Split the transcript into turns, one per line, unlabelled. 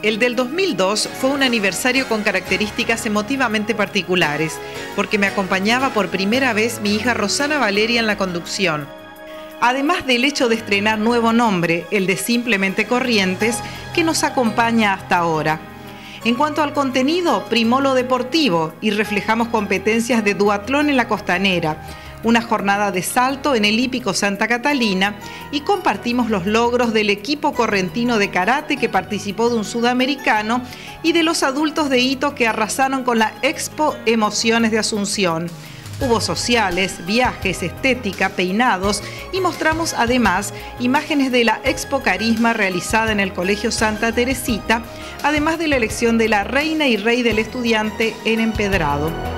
El del 2002 fue un aniversario con características emotivamente particulares, porque me acompañaba por primera vez mi hija Rosana Valeria en la conducción. Además del hecho de estrenar nuevo nombre, el de Simplemente Corrientes, que nos acompaña hasta ahora. En cuanto al contenido, primó lo deportivo y reflejamos competencias de duatlón en la costanera una jornada de salto en el hípico Santa Catalina y compartimos los logros del equipo correntino de karate que participó de un sudamericano y de los adultos de hito que arrasaron con la Expo Emociones de Asunción. Hubo sociales, viajes, estética, peinados y mostramos además imágenes de la Expo Carisma realizada en el Colegio Santa Teresita, además de la elección de la reina y rey del estudiante en Empedrado.